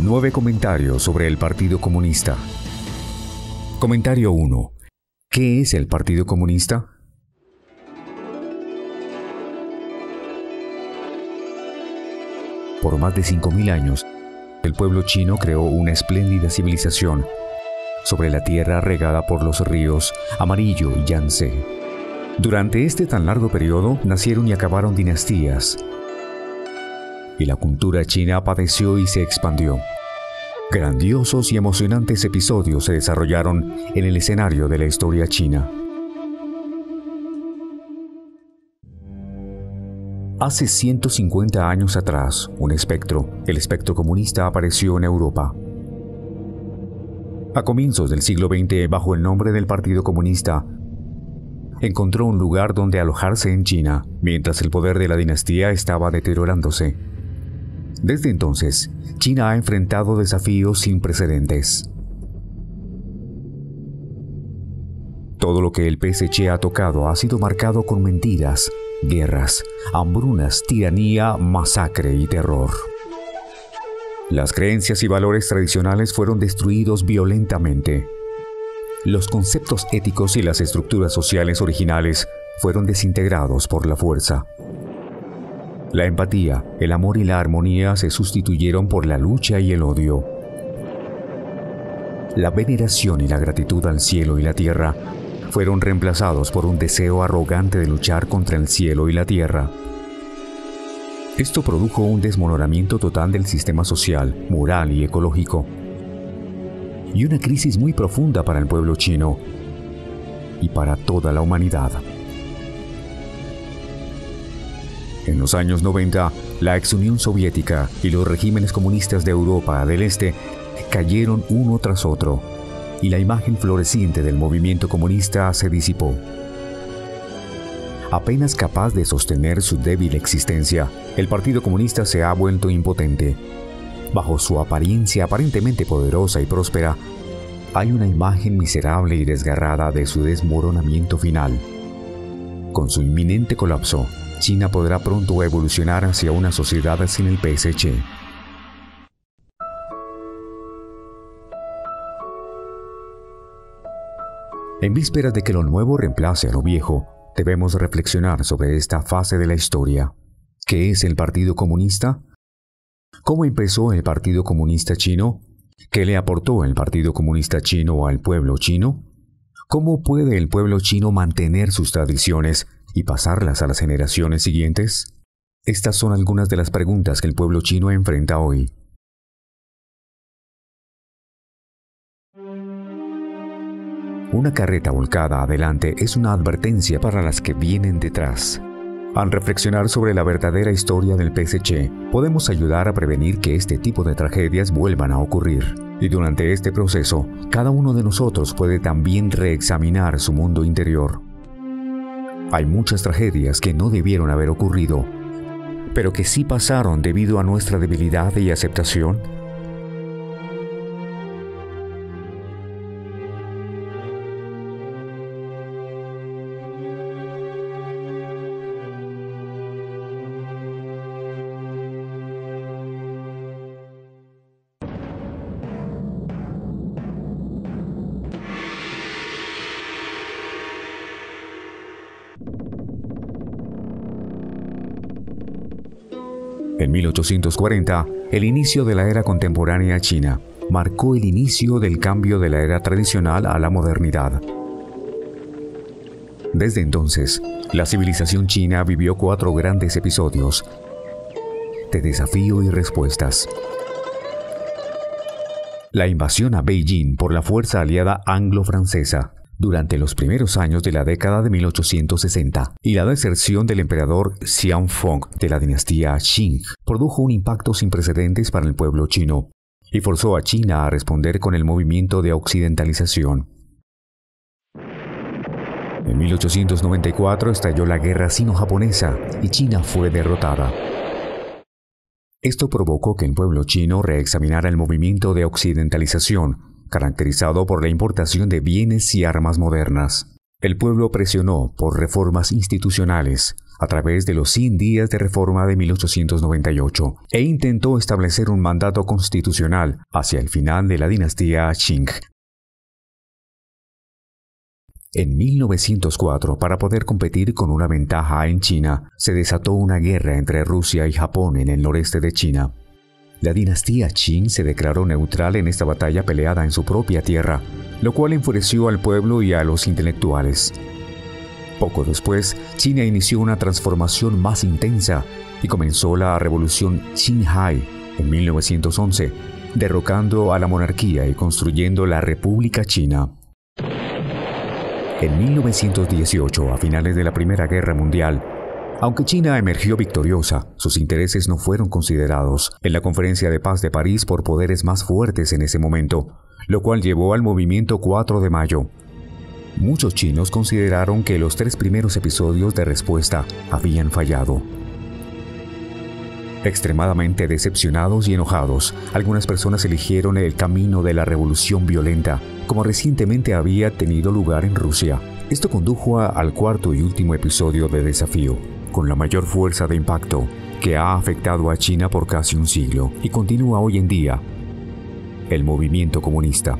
Nueve comentarios sobre el Partido Comunista. Comentario 1. ¿Qué es el Partido Comunista? Por más de 5.000 años, el pueblo chino creó una espléndida civilización sobre la tierra regada por los ríos Amarillo y Yangtze. Durante este tan largo periodo nacieron y acabaron dinastías, y la cultura china padeció y se expandió. Grandiosos y emocionantes episodios se desarrollaron en el escenario de la historia china. Hace 150 años atrás, un espectro, el espectro comunista, apareció en Europa. A comienzos del siglo XX, bajo el nombre del Partido Comunista, encontró un lugar donde alojarse en China, mientras el poder de la dinastía estaba deteriorándose. Desde entonces, China ha enfrentado desafíos sin precedentes. Todo lo que el PSC ha tocado ha sido marcado con mentiras, guerras, hambrunas, tiranía, masacre y terror. Las creencias y valores tradicionales fueron destruidos violentamente. Los conceptos éticos y las estructuras sociales originales fueron desintegrados por la fuerza. La empatía, el amor y la armonía se sustituyeron por la lucha y el odio. La veneración y la gratitud al cielo y la tierra fueron reemplazados por un deseo arrogante de luchar contra el cielo y la tierra. Esto produjo un desmoronamiento total del sistema social, moral y ecológico, y una crisis muy profunda para el pueblo chino y para toda la humanidad. En los años 90, la ex Unión Soviética y los regímenes comunistas de Europa del Este cayeron uno tras otro, y la imagen floreciente del movimiento comunista se disipó. Apenas capaz de sostener su débil existencia, el Partido Comunista se ha vuelto impotente. Bajo su apariencia aparentemente poderosa y próspera, hay una imagen miserable y desgarrada de su desmoronamiento final. Con su inminente colapso, China podrá pronto evolucionar hacia una sociedad sin el PSG. En vísperas de que lo nuevo reemplace a lo viejo, debemos reflexionar sobre esta fase de la historia. ¿Qué es el Partido Comunista? ¿Cómo empezó el Partido Comunista Chino? ¿Qué le aportó el Partido Comunista Chino al pueblo chino? ¿Cómo puede el pueblo chino mantener sus tradiciones y pasarlas a las generaciones siguientes? Estas son algunas de las preguntas que el pueblo chino enfrenta hoy. Una carreta volcada adelante es una advertencia para las que vienen detrás. Al reflexionar sobre la verdadera historia del PSC, podemos ayudar a prevenir que este tipo de tragedias vuelvan a ocurrir. Y durante este proceso, cada uno de nosotros puede también reexaminar su mundo interior. Hay muchas tragedias que no debieron haber ocurrido, pero que sí pasaron debido a nuestra debilidad y aceptación En 1840, el inicio de la era contemporánea china marcó el inicio del cambio de la era tradicional a la modernidad. Desde entonces, la civilización china vivió cuatro grandes episodios de desafío y respuestas. La invasión a Beijing por la fuerza aliada anglo-francesa, durante los primeros años de la década de 1860 y la deserción del emperador Xianfeng de la dinastía Qing produjo un impacto sin precedentes para el pueblo chino y forzó a China a responder con el movimiento de occidentalización. En 1894 estalló la guerra sino-japonesa y China fue derrotada. Esto provocó que el pueblo chino reexaminara el movimiento de occidentalización caracterizado por la importación de bienes y armas modernas. El pueblo presionó por reformas institucionales, a través de los 100 días de reforma de 1898 e intentó establecer un mandato constitucional hacia el final de la dinastía Qing. En 1904, para poder competir con una ventaja en China, se desató una guerra entre Rusia y Japón en el noreste de China. La dinastía Qing se declaró neutral en esta batalla peleada en su propia tierra, lo cual enfureció al pueblo y a los intelectuales. Poco después, China inició una transformación más intensa y comenzó la revolución Qinghai en 1911, derrocando a la monarquía y construyendo la República China. En 1918, a finales de la Primera Guerra Mundial, aunque China emergió victoriosa, sus intereses no fueron considerados en la Conferencia de Paz de París por poderes más fuertes en ese momento, lo cual llevó al movimiento 4 de mayo. Muchos chinos consideraron que los tres primeros episodios de respuesta habían fallado. Extremadamente decepcionados y enojados, algunas personas eligieron el camino de la revolución violenta, como recientemente había tenido lugar en Rusia. Esto condujo al cuarto y último episodio de desafío, con la mayor fuerza de impacto que ha afectado a China por casi un siglo y continúa hoy en día, el movimiento comunista.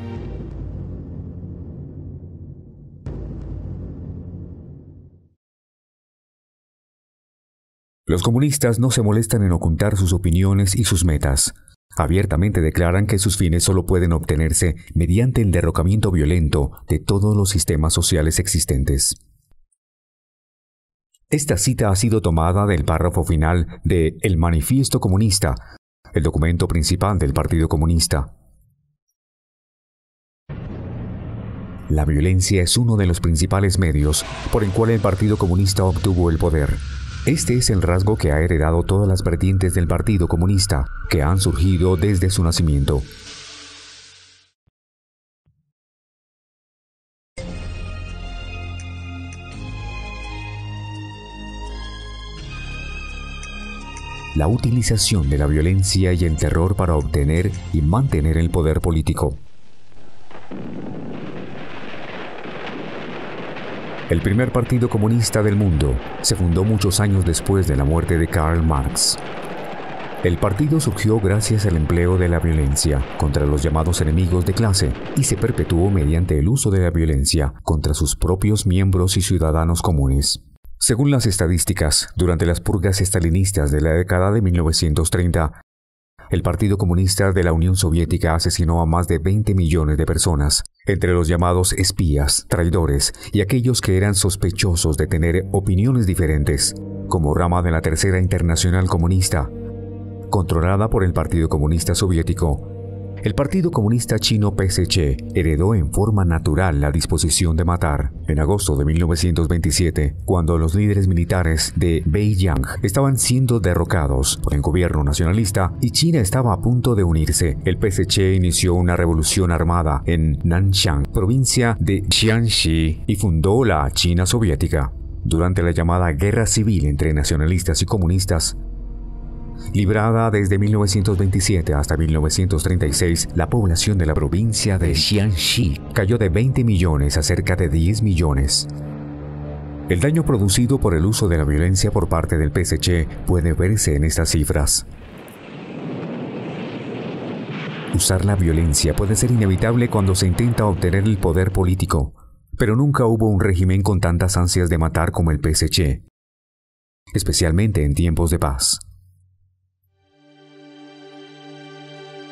Los comunistas no se molestan en ocultar sus opiniones y sus metas. Abiertamente declaran que sus fines solo pueden obtenerse mediante el derrocamiento violento de todos los sistemas sociales existentes. Esta cita ha sido tomada del párrafo final de El Manifiesto Comunista, el documento principal del Partido Comunista. La violencia es uno de los principales medios por el cual el Partido Comunista obtuvo el poder. Este es el rasgo que ha heredado todas las vertientes del Partido Comunista, que han surgido desde su nacimiento. La utilización de la violencia y el terror para obtener y mantener el poder político. El primer partido comunista del mundo se fundó muchos años después de la muerte de Karl Marx. El partido surgió gracias al empleo de la violencia contra los llamados enemigos de clase y se perpetuó mediante el uso de la violencia contra sus propios miembros y ciudadanos comunes. Según las estadísticas, durante las purgas estalinistas de la década de 1930, el Partido Comunista de la Unión Soviética asesinó a más de 20 millones de personas, entre los llamados espías, traidores y aquellos que eran sospechosos de tener opiniones diferentes, como rama de la Tercera Internacional Comunista, controlada por el Partido Comunista Soviético el Partido Comunista Chino PSC heredó en forma natural la disposición de matar. En agosto de 1927, cuando los líderes militares de Beiyang estaban siendo derrocados por el gobierno nacionalista y China estaba a punto de unirse, el PSC inició una revolución armada en Nanshan, provincia de Jiangxi, y fundó la China soviética. Durante la llamada Guerra Civil entre nacionalistas y comunistas, Librada desde 1927 hasta 1936, la población de la provincia de Jiangxi cayó de 20 millones a cerca de 10 millones. El daño producido por el uso de la violencia por parte del PSC puede verse en estas cifras. Usar la violencia puede ser inevitable cuando se intenta obtener el poder político, pero nunca hubo un régimen con tantas ansias de matar como el PSC, especialmente en tiempos de paz.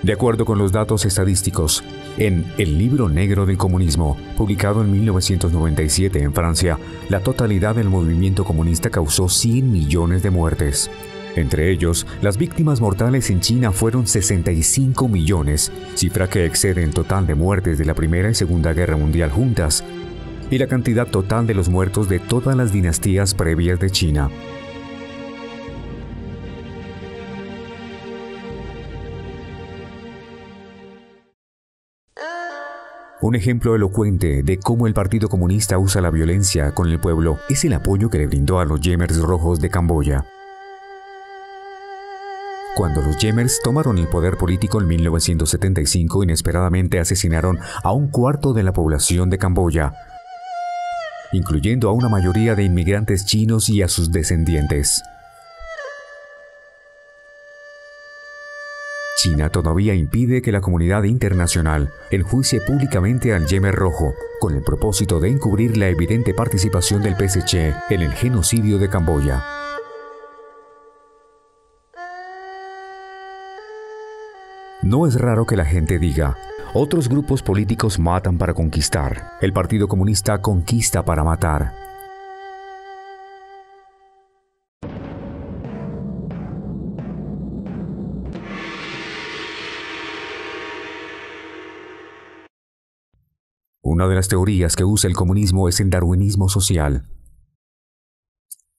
De acuerdo con los datos estadísticos, en El libro negro del comunismo, publicado en 1997 en Francia, la totalidad del movimiento comunista causó 100 millones de muertes. Entre ellos, las víctimas mortales en China fueron 65 millones, cifra que excede el total de muertes de la Primera y Segunda Guerra Mundial juntas, y la cantidad total de los muertos de todas las dinastías previas de China. Un ejemplo elocuente de cómo el Partido Comunista usa la violencia con el pueblo es el apoyo que le brindó a los Yemers rojos de Camboya. Cuando los Yemers tomaron el poder político en 1975, inesperadamente asesinaron a un cuarto de la población de Camboya. incluyendo a una mayoría de inmigrantes chinos y a sus descendientes. China todavía impide que la comunidad internacional enjuicie públicamente al Yemer Rojo, con el propósito de encubrir la evidente participación del PSC en el genocidio de Camboya. No es raro que la gente diga, otros grupos políticos matan para conquistar, el Partido Comunista conquista para matar. Una de las teorías que usa el comunismo es el darwinismo social.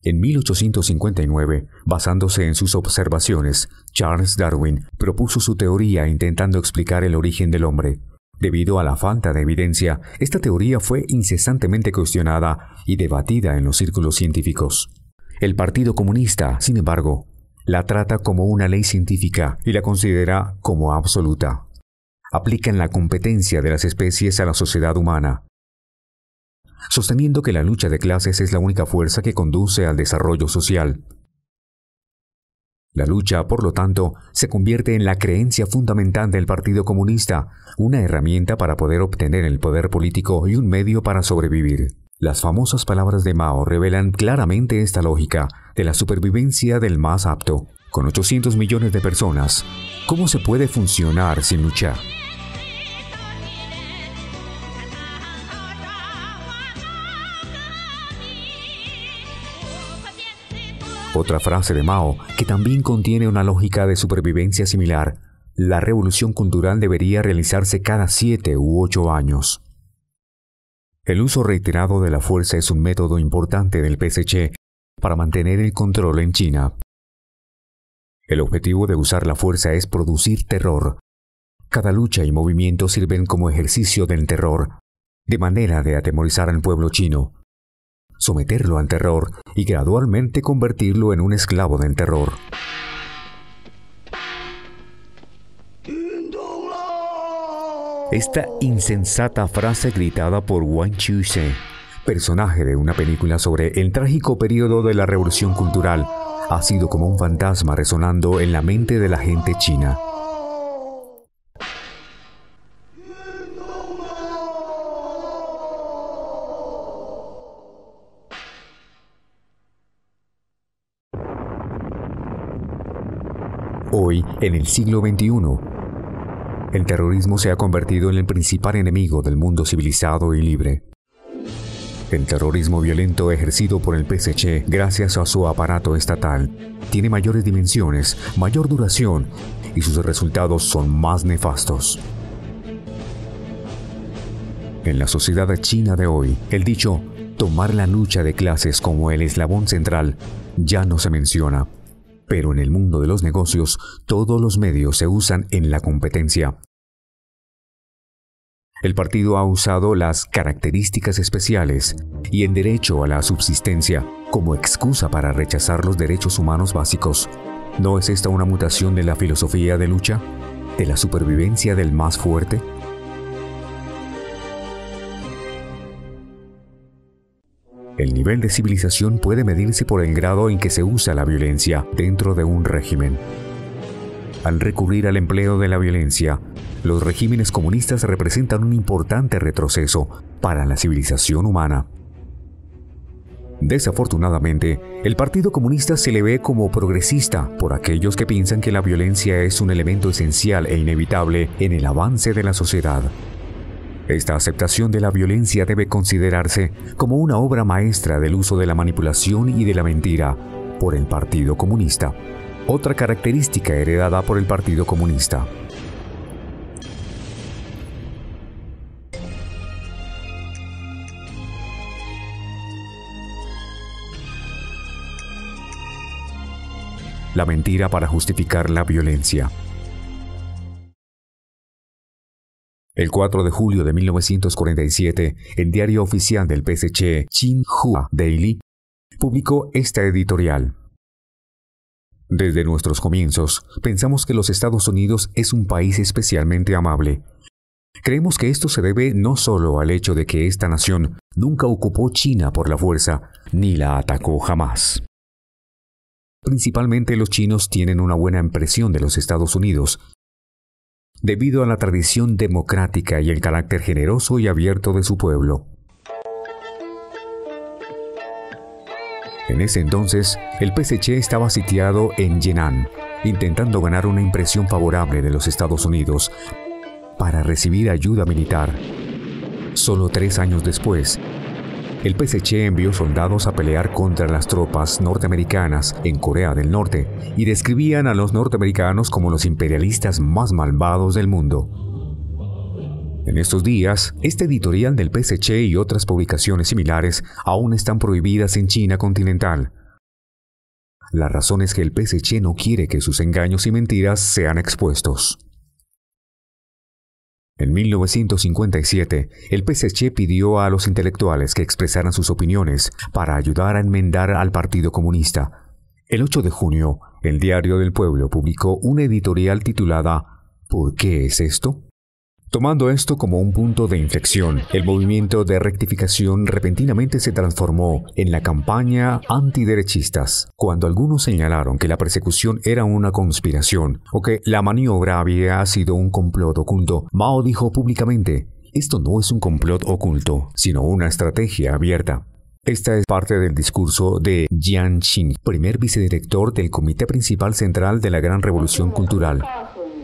En 1859, basándose en sus observaciones, Charles Darwin propuso su teoría intentando explicar el origen del hombre. Debido a la falta de evidencia, esta teoría fue incesantemente cuestionada y debatida en los círculos científicos. El Partido Comunista, sin embargo, la trata como una ley científica y la considera como absoluta. Aplican la competencia de las especies a la sociedad humana, sosteniendo que la lucha de clases es la única fuerza que conduce al desarrollo social. La lucha, por lo tanto, se convierte en la creencia fundamental del Partido Comunista, una herramienta para poder obtener el poder político y un medio para sobrevivir. Las famosas palabras de Mao revelan claramente esta lógica de la supervivencia del más apto. Con 800 millones de personas, ¿cómo se puede funcionar sin luchar? Otra frase de Mao, que también contiene una lógica de supervivencia similar, la revolución cultural debería realizarse cada siete u ocho años. El uso reiterado de la fuerza es un método importante del PSC para mantener el control en China. El objetivo de usar la fuerza es producir terror. Cada lucha y movimiento sirven como ejercicio del terror, de manera de atemorizar al pueblo chino, someterlo al terror y gradualmente convertirlo en un esclavo del terror. Esta insensata frase gritada por Wang Chuse, personaje de una película sobre el trágico periodo de la revolución cultural, ha sido como un fantasma resonando en la mente de la gente china. En el siglo XXI, el terrorismo se ha convertido en el principal enemigo del mundo civilizado y libre. El terrorismo violento ejercido por el PSC gracias a su aparato estatal tiene mayores dimensiones, mayor duración y sus resultados son más nefastos. En la sociedad china de hoy, el dicho tomar la lucha de clases como el eslabón central ya no se menciona pero en el mundo de los negocios todos los medios se usan en la competencia. El partido ha usado las características especiales y el derecho a la subsistencia como excusa para rechazar los derechos humanos básicos. ¿No es esta una mutación de la filosofía de lucha? ¿De la supervivencia del más fuerte? El nivel de civilización puede medirse por el grado en que se usa la violencia dentro de un régimen. Al recurrir al empleo de la violencia, los regímenes comunistas representan un importante retroceso para la civilización humana. Desafortunadamente, el Partido Comunista se le ve como progresista por aquellos que piensan que la violencia es un elemento esencial e inevitable en el avance de la sociedad. Esta aceptación de la violencia debe considerarse como una obra maestra del uso de la manipulación y de la mentira por el Partido Comunista, otra característica heredada por el Partido Comunista. La mentira para justificar la violencia. El 4 de julio de 1947, el diario oficial del PSC, Xinhua Daily, publicó esta editorial. Desde nuestros comienzos, pensamos que los Estados Unidos es un país especialmente amable. Creemos que esto se debe no solo al hecho de que esta nación nunca ocupó China por la fuerza, ni la atacó jamás. Principalmente los chinos tienen una buena impresión de los Estados Unidos, debido a la tradición democrática y el carácter generoso y abierto de su pueblo. En ese entonces, el PSC estaba sitiado en Yenan, intentando ganar una impresión favorable de los Estados Unidos para recibir ayuda militar. Solo tres años después, el PSC envió soldados a pelear contra las tropas norteamericanas en Corea del Norte y describían a los norteamericanos como los imperialistas más malvados del mundo. En estos días, este editorial del PSC y otras publicaciones similares aún están prohibidas en China continental. La razón es que el PSC no quiere que sus engaños y mentiras sean expuestos. En 1957, el PSC pidió a los intelectuales que expresaran sus opiniones para ayudar a enmendar al Partido Comunista. El 8 de junio, el Diario del Pueblo publicó una editorial titulada ¿Por qué es esto? Tomando esto como un punto de inflexión, el movimiento de rectificación repentinamente se transformó en la campaña antiderechistas, cuando algunos señalaron que la persecución era una conspiración o que la maniobra había sido un complot oculto. Mao dijo públicamente, esto no es un complot oculto, sino una estrategia abierta. Esta es parte del discurso de Jian Qing, primer vicedirector del Comité Principal Central de la Gran Revolución Cultural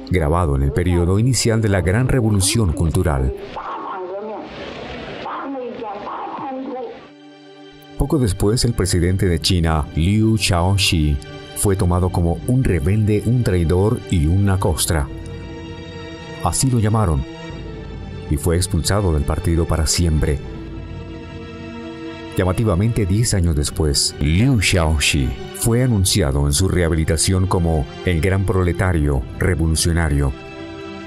grabado en el periodo inicial de la Gran Revolución Cultural. Poco después, el presidente de China, Liu Shaoxi, fue tomado como un rebelde, un traidor y una costra. Así lo llamaron, y fue expulsado del partido para siempre. Llamativamente, 10 años después, Liu Xiaoxi fue anunciado en su rehabilitación como el gran proletario revolucionario,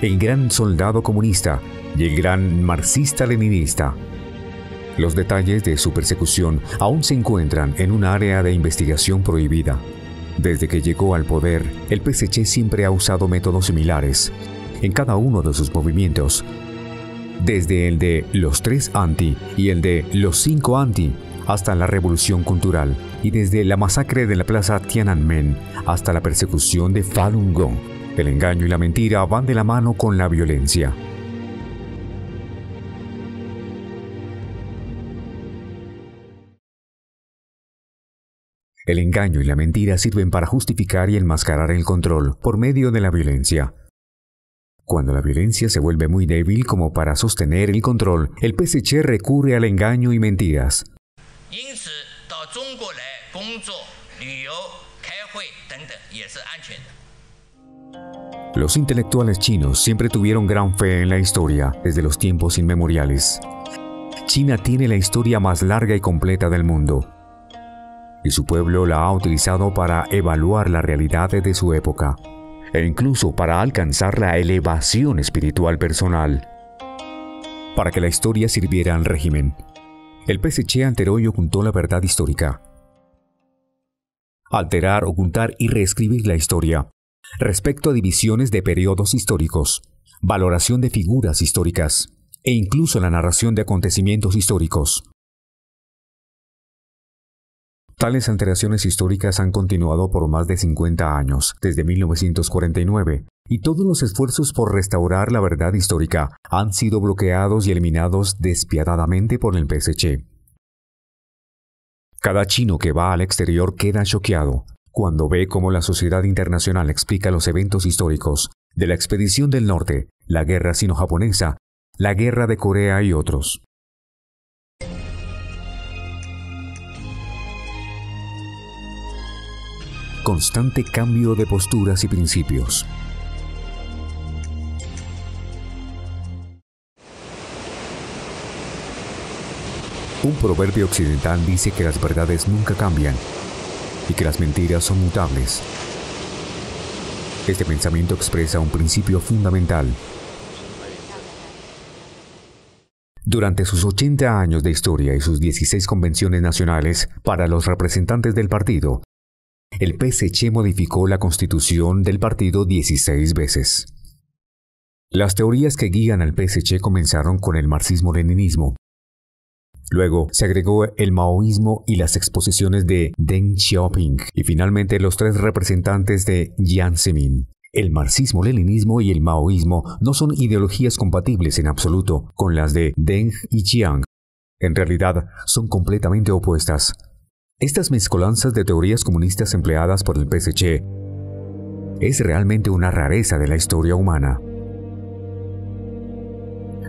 el gran soldado comunista y el gran marxista-leninista. Los detalles de su persecución aún se encuentran en un área de investigación prohibida. Desde que llegó al poder, el PSC siempre ha usado métodos similares en cada uno de sus movimientos desde el de los tres anti y el de los cinco anti hasta la revolución cultural y desde la masacre de la plaza Tiananmen hasta la persecución de Falun Gong. El engaño y la mentira van de la mano con la violencia. El engaño y la mentira sirven para justificar y enmascarar el control por medio de la violencia. Cuando la violencia se vuelve muy débil como para sostener el control, el PSC recurre al engaño y mentiras. Los intelectuales chinos siempre tuvieron gran fe en la historia desde los tiempos inmemoriales. China tiene la historia más larga y completa del mundo, y su pueblo la ha utilizado para evaluar la realidad de su época e incluso para alcanzar la elevación espiritual personal. Para que la historia sirviera al régimen, el PSC alteró y ocultó la verdad histórica. Alterar, ocultar y reescribir la historia respecto a divisiones de periodos históricos, valoración de figuras históricas e incluso la narración de acontecimientos históricos. Tales alteraciones históricas han continuado por más de 50 años, desde 1949, y todos los esfuerzos por restaurar la verdad histórica han sido bloqueados y eliminados despiadadamente por el PSC. Cada chino que va al exterior queda choqueado cuando ve cómo la sociedad internacional explica los eventos históricos de la expedición del norte, la guerra sino-japonesa, la guerra de Corea y otros. constante cambio de posturas y principios. Un proverbio occidental dice que las verdades nunca cambian y que las mentiras son mutables. Este pensamiento expresa un principio fundamental. Durante sus 80 años de historia y sus 16 convenciones nacionales para los representantes del partido, el PSC modificó la constitución del partido 16 veces. Las teorías que guían al PSC comenzaron con el marxismo-leninismo. Luego se agregó el maoísmo y las exposiciones de Deng Xiaoping y finalmente los tres representantes de Jiang Zemin. El marxismo-leninismo y el maoísmo no son ideologías compatibles en absoluto con las de Deng y Jiang. En realidad, son completamente opuestas. Estas mezcolanzas de teorías comunistas empleadas por el PSC es realmente una rareza de la historia humana.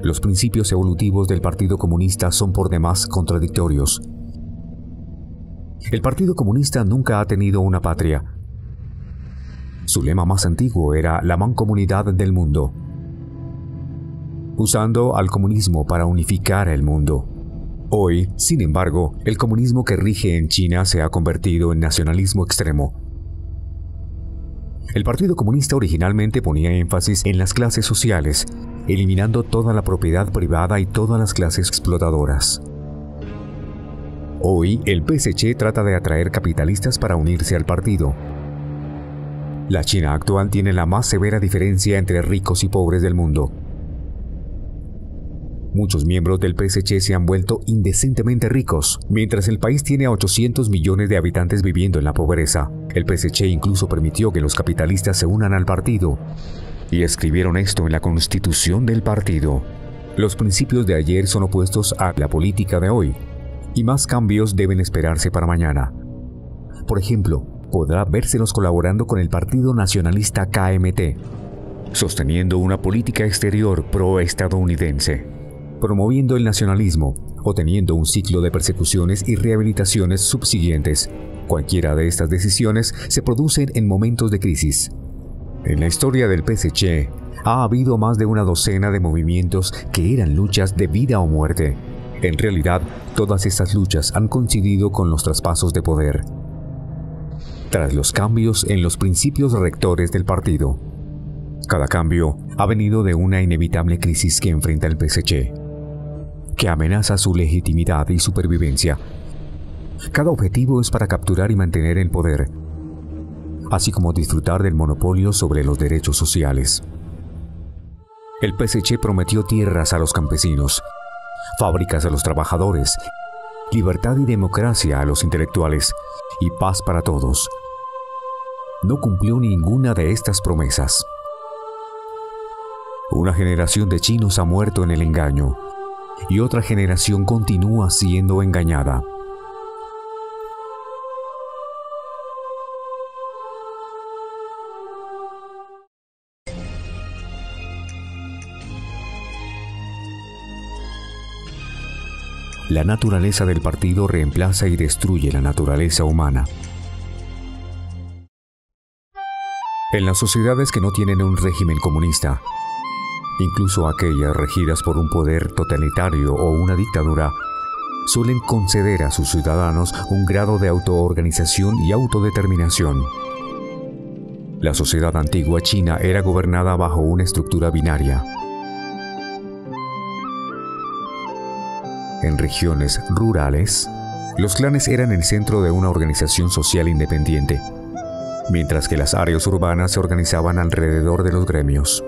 Los principios evolutivos del Partido Comunista son por demás contradictorios. El Partido Comunista nunca ha tenido una patria. Su lema más antiguo era la mancomunidad del mundo, usando al comunismo para unificar el mundo. Hoy, sin embargo, el comunismo que rige en China se ha convertido en nacionalismo extremo. El Partido Comunista originalmente ponía énfasis en las clases sociales, eliminando toda la propiedad privada y todas las clases explotadoras. Hoy, el PSC trata de atraer capitalistas para unirse al partido. La China actual tiene la más severa diferencia entre ricos y pobres del mundo. Muchos miembros del PSC se han vuelto indecentemente ricos, mientras el país tiene a 800 millones de habitantes viviendo en la pobreza. El PSC incluso permitió que los capitalistas se unan al partido y escribieron esto en la constitución del partido. Los principios de ayer son opuestos a la política de hoy, y más cambios deben esperarse para mañana. Por ejemplo, podrá vérselos colaborando con el Partido Nacionalista KMT, sosteniendo una política exterior pro-estadounidense promoviendo el nacionalismo o teniendo un ciclo de persecuciones y rehabilitaciones subsiguientes. Cualquiera de estas decisiones se producen en momentos de crisis. En la historia del PSC ha habido más de una docena de movimientos que eran luchas de vida o muerte. En realidad, todas estas luchas han coincidido con los traspasos de poder. Tras los cambios en los principios rectores del partido. Cada cambio ha venido de una inevitable crisis que enfrenta el PSC que amenaza su legitimidad y supervivencia. Cada objetivo es para capturar y mantener el poder, así como disfrutar del monopolio sobre los derechos sociales. El PSC prometió tierras a los campesinos, fábricas a los trabajadores, libertad y democracia a los intelectuales y paz para todos. No cumplió ninguna de estas promesas. Una generación de chinos ha muerto en el engaño y otra generación continúa siendo engañada. La naturaleza del partido reemplaza y destruye la naturaleza humana. En las sociedades que no tienen un régimen comunista, incluso aquellas regidas por un poder totalitario o una dictadura, suelen conceder a sus ciudadanos un grado de autoorganización y autodeterminación. La sociedad antigua china era gobernada bajo una estructura binaria. En regiones rurales, los clanes eran el centro de una organización social independiente, mientras que las áreas urbanas se organizaban alrededor de los gremios.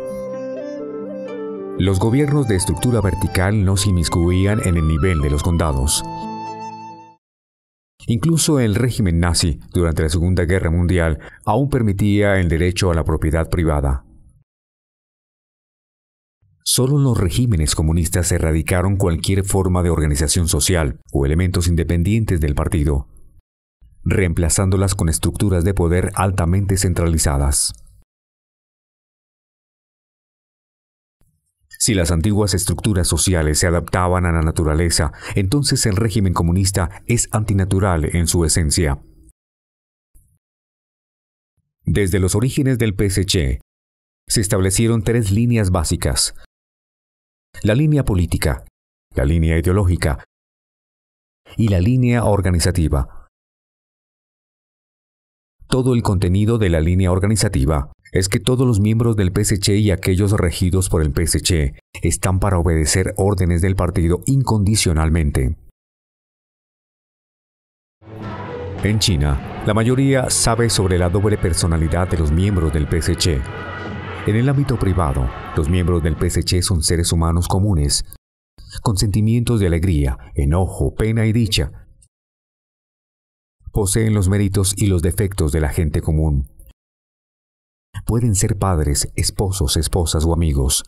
Los gobiernos de estructura vertical no se inmiscuían en el nivel de los condados. Incluso el régimen nazi, durante la Segunda Guerra Mundial, aún permitía el derecho a la propiedad privada. Solo los regímenes comunistas erradicaron cualquier forma de organización social o elementos independientes del partido, reemplazándolas con estructuras de poder altamente centralizadas. Si las antiguas estructuras sociales se adaptaban a la naturaleza, entonces el régimen comunista es antinatural en su esencia. Desde los orígenes del PSC, se establecieron tres líneas básicas. La línea política, la línea ideológica y la línea organizativa. Todo el contenido de la línea organizativa es que todos los miembros del PSC y aquellos regidos por el PSC están para obedecer órdenes del partido incondicionalmente. En China, la mayoría sabe sobre la doble personalidad de los miembros del PSC. En el ámbito privado, los miembros del PSC son seres humanos comunes, con sentimientos de alegría, enojo, pena y dicha. Poseen los méritos y los defectos de la gente común. Pueden ser padres, esposos, esposas o amigos.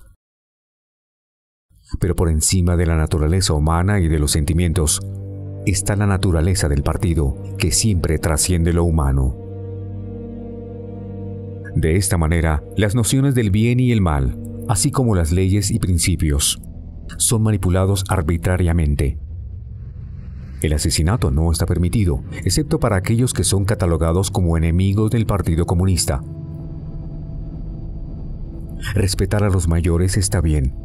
Pero por encima de la naturaleza humana y de los sentimientos, está la naturaleza del partido, que siempre trasciende lo humano. De esta manera, las nociones del bien y el mal, así como las leyes y principios, son manipulados arbitrariamente. El asesinato no está permitido, excepto para aquellos que son catalogados como enemigos del Partido Comunista. Respetar a los mayores está bien,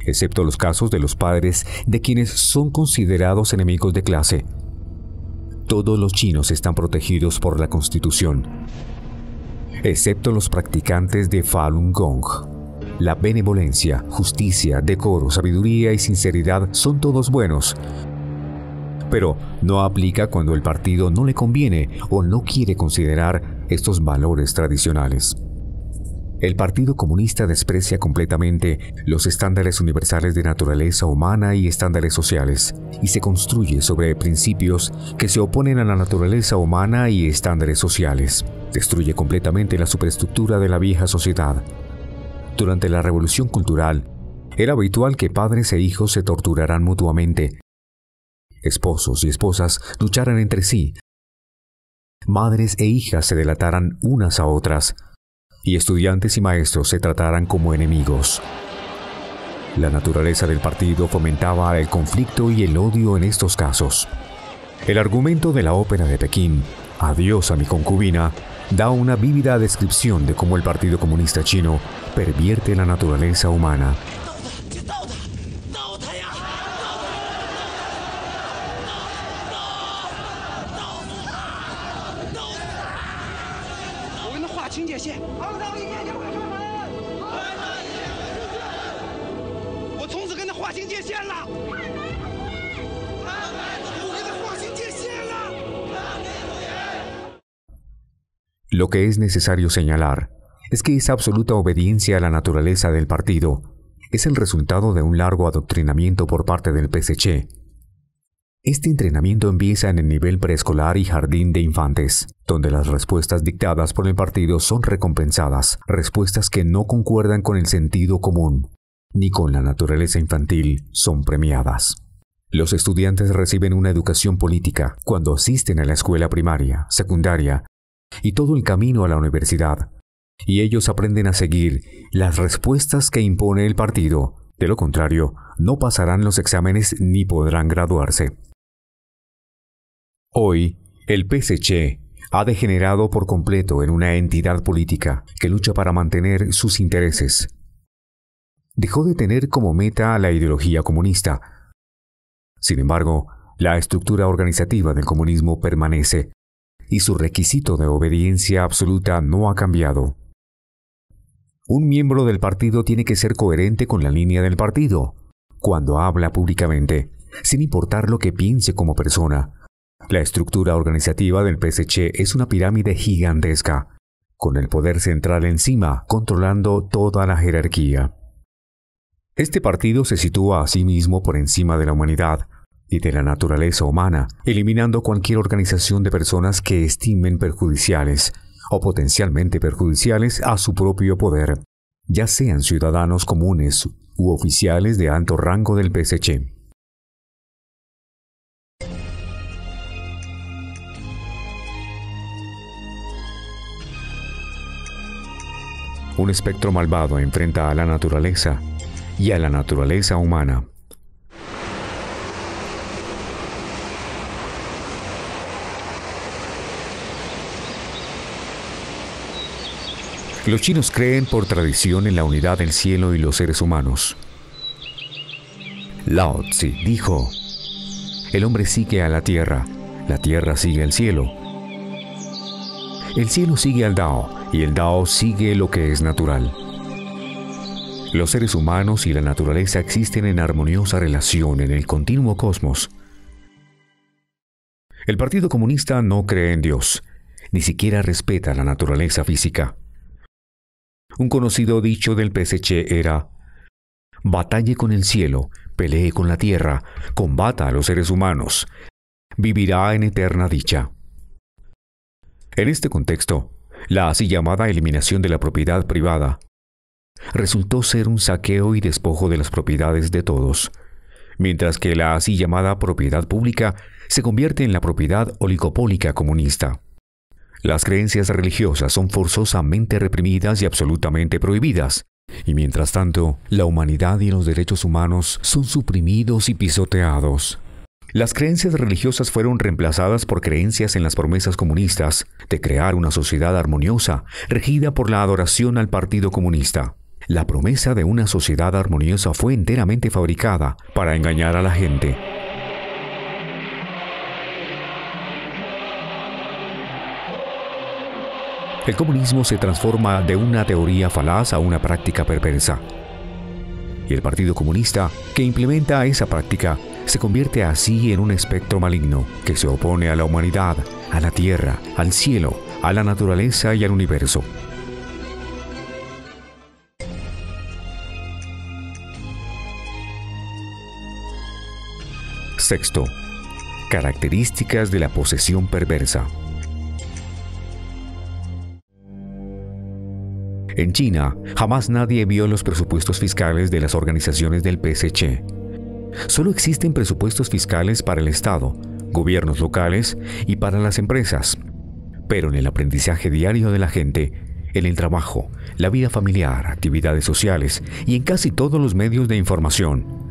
excepto los casos de los padres de quienes son considerados enemigos de clase. Todos los chinos están protegidos por la Constitución, excepto los practicantes de Falun Gong. La benevolencia, justicia, decoro, sabiduría y sinceridad son todos buenos, pero no aplica cuando el partido no le conviene o no quiere considerar estos valores tradicionales. El Partido Comunista desprecia completamente los estándares universales de naturaleza humana y estándares sociales, y se construye sobre principios que se oponen a la naturaleza humana y estándares sociales. Destruye completamente la superestructura de la vieja sociedad. Durante la Revolución Cultural, era habitual que padres e hijos se torturaran mutuamente. Esposos y esposas lucharan entre sí. Madres e hijas se delataran unas a otras y estudiantes y maestros se trataran como enemigos. La naturaleza del partido fomentaba el conflicto y el odio en estos casos. El argumento de la ópera de Pekín, Adiós a mi concubina, da una vívida descripción de cómo el Partido Comunista Chino pervierte la naturaleza humana. Lo que es necesario señalar es que esa absoluta obediencia a la naturaleza del partido es el resultado de un largo adoctrinamiento por parte del PSC. Este entrenamiento empieza en el nivel preescolar y jardín de infantes, donde las respuestas dictadas por el partido son recompensadas, respuestas que no concuerdan con el sentido común, ni con la naturaleza infantil son premiadas. Los estudiantes reciben una educación política cuando asisten a la escuela primaria, secundaria y todo el camino a la universidad. Y ellos aprenden a seguir las respuestas que impone el partido. De lo contrario, no pasarán los exámenes ni podrán graduarse. Hoy, el PSC ha degenerado por completo en una entidad política que lucha para mantener sus intereses. Dejó de tener como meta la ideología comunista. Sin embargo, la estructura organizativa del comunismo permanece y su requisito de obediencia absoluta no ha cambiado. Un miembro del partido tiene que ser coherente con la línea del partido cuando habla públicamente, sin importar lo que piense como persona. La estructura organizativa del PSC es una pirámide gigantesca, con el poder central encima, controlando toda la jerarquía. Este partido se sitúa a sí mismo por encima de la humanidad, y de la naturaleza humana, eliminando cualquier organización de personas que estimen perjudiciales o potencialmente perjudiciales a su propio poder, ya sean ciudadanos comunes u oficiales de alto rango del PSC. Un espectro malvado enfrenta a la naturaleza y a la naturaleza humana. Los chinos creen por tradición en la unidad del cielo y los seres humanos. Lao Tzu dijo, el hombre sigue a la tierra, la tierra sigue al cielo. El cielo sigue al Dao y el Dao sigue lo que es natural. Los seres humanos y la naturaleza existen en armoniosa relación en el continuo cosmos. El Partido Comunista no cree en Dios, ni siquiera respeta la naturaleza física. Un conocido dicho del PSC era, Batalle con el cielo, pelee con la tierra, combata a los seres humanos, vivirá en eterna dicha. En este contexto, la así llamada eliminación de la propiedad privada resultó ser un saqueo y despojo de las propiedades de todos, mientras que la así llamada propiedad pública se convierte en la propiedad oligopólica comunista. Las creencias religiosas son forzosamente reprimidas y absolutamente prohibidas, y mientras tanto, la humanidad y los derechos humanos son suprimidos y pisoteados. Las creencias religiosas fueron reemplazadas por creencias en las promesas comunistas de crear una sociedad armoniosa, regida por la adoración al Partido Comunista. La promesa de una sociedad armoniosa fue enteramente fabricada para engañar a la gente. El comunismo se transforma de una teoría falaz a una práctica perversa. Y el Partido Comunista, que implementa esa práctica, se convierte así en un espectro maligno que se opone a la humanidad, a la tierra, al cielo, a la naturaleza y al universo. Sexto, características de la posesión perversa. En China, jamás nadie vio los presupuestos fiscales de las organizaciones del PSC. Solo existen presupuestos fiscales para el Estado, gobiernos locales y para las empresas. Pero en el aprendizaje diario de la gente, en el trabajo, la vida familiar, actividades sociales y en casi todos los medios de información,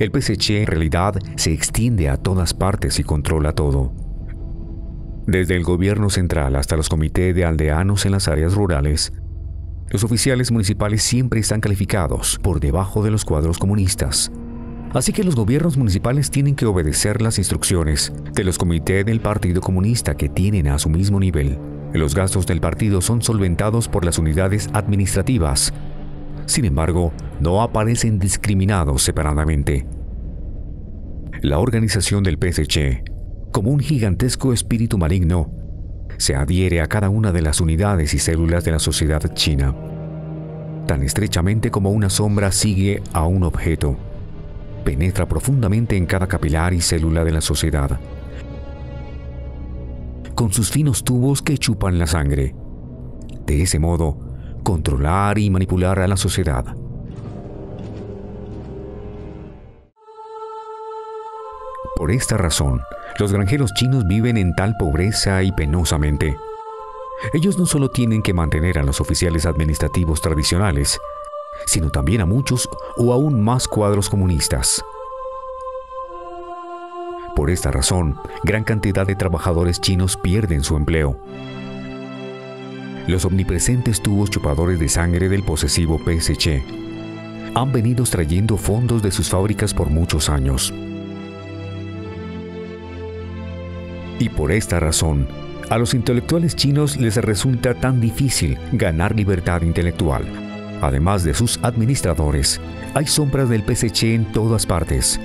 el PSC en realidad se extiende a todas partes y controla todo. Desde el gobierno central hasta los comités de aldeanos en las áreas rurales, los oficiales municipales siempre están calificados por debajo de los cuadros comunistas. Así que los gobiernos municipales tienen que obedecer las instrucciones de los comités del Partido Comunista que tienen a su mismo nivel. Los gastos del partido son solventados por las unidades administrativas sin embargo, no aparecen discriminados separadamente. La organización del PSC, como un gigantesco espíritu maligno, se adhiere a cada una de las unidades y células de la sociedad china, tan estrechamente como una sombra sigue a un objeto. Penetra profundamente en cada capilar y célula de la sociedad, con sus finos tubos que chupan la sangre. De ese modo, controlar y manipular a la sociedad. Por esta razón, los granjeros chinos viven en tal pobreza y penosamente. Ellos no solo tienen que mantener a los oficiales administrativos tradicionales, sino también a muchos o aún más cuadros comunistas. Por esta razón, gran cantidad de trabajadores chinos pierden su empleo los omnipresentes tubos chupadores de sangre del posesivo PSC han venido extrayendo fondos de sus fábricas por muchos años. Y por esta razón, a los intelectuales chinos les resulta tan difícil ganar libertad intelectual. Además de sus administradores, hay sombras del PSC en todas partes,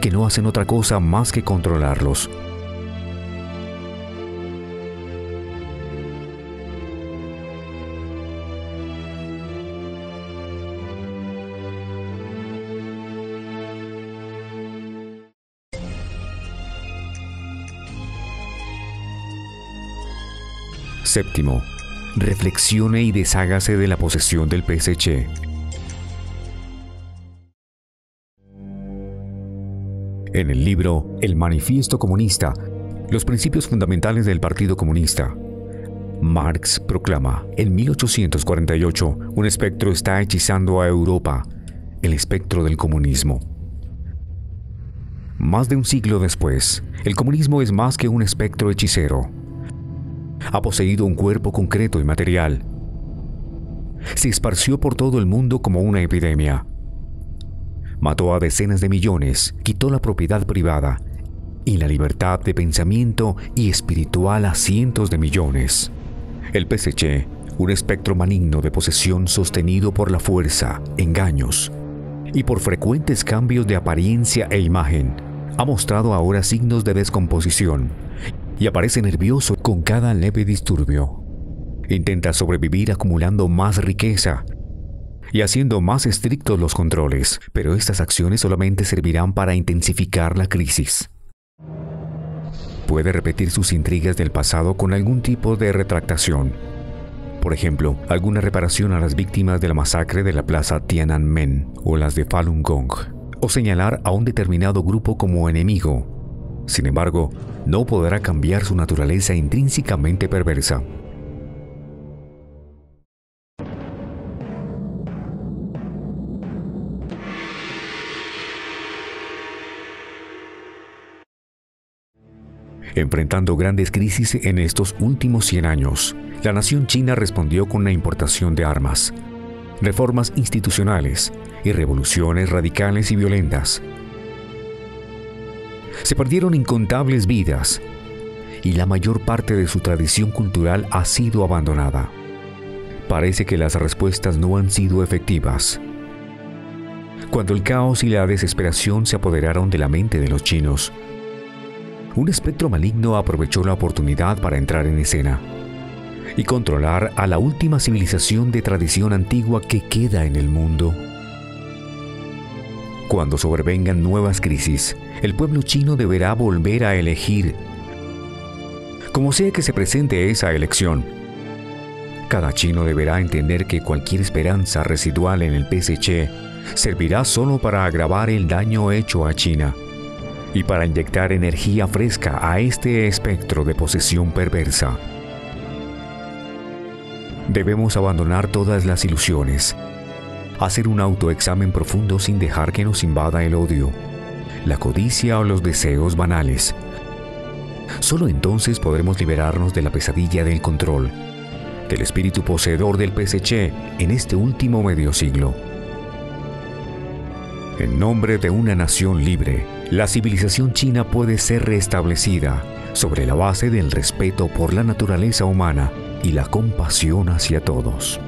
que no hacen otra cosa más que controlarlos. Séptimo, reflexione y deshágase de la posesión del PSC. En el libro El Manifiesto Comunista, los principios fundamentales del Partido Comunista, Marx proclama, en 1848, un espectro está hechizando a Europa, el espectro del comunismo. Más de un siglo después, el comunismo es más que un espectro hechicero ha poseído un cuerpo concreto y material. Se esparció por todo el mundo como una epidemia. Mató a decenas de millones, quitó la propiedad privada y la libertad de pensamiento y espiritual a cientos de millones. El PSC, un espectro maligno de posesión sostenido por la fuerza, engaños y por frecuentes cambios de apariencia e imagen, ha mostrado ahora signos de descomposición y aparece nervioso con cada leve disturbio. Intenta sobrevivir acumulando más riqueza y haciendo más estrictos los controles, pero estas acciones solamente servirán para intensificar la crisis. Puede repetir sus intrigas del pasado con algún tipo de retractación. Por ejemplo, alguna reparación a las víctimas de la masacre de la plaza Tiananmen o las de Falun Gong, o señalar a un determinado grupo como enemigo. Sin embargo, no podrá cambiar su naturaleza intrínsecamente perversa. Enfrentando grandes crisis en estos últimos 100 años, la nación china respondió con la importación de armas, reformas institucionales y revoluciones radicales y violentas. Se perdieron incontables vidas y la mayor parte de su tradición cultural ha sido abandonada. Parece que las respuestas no han sido efectivas. Cuando el caos y la desesperación se apoderaron de la mente de los chinos, un espectro maligno aprovechó la oportunidad para entrar en escena y controlar a la última civilización de tradición antigua que queda en el mundo. Cuando sobrevengan nuevas crisis, el pueblo chino deberá volver a elegir. Como sea que se presente esa elección, cada chino deberá entender que cualquier esperanza residual en el PSC servirá solo para agravar el daño hecho a China y para inyectar energía fresca a este espectro de posesión perversa. Debemos abandonar todas las ilusiones, hacer un autoexamen profundo sin dejar que nos invada el odio, la codicia o los deseos banales. Solo entonces podremos liberarnos de la pesadilla del control, del espíritu poseedor del PSC en este último medio siglo. En nombre de una nación libre, la civilización china puede ser restablecida sobre la base del respeto por la naturaleza humana y la compasión hacia todos.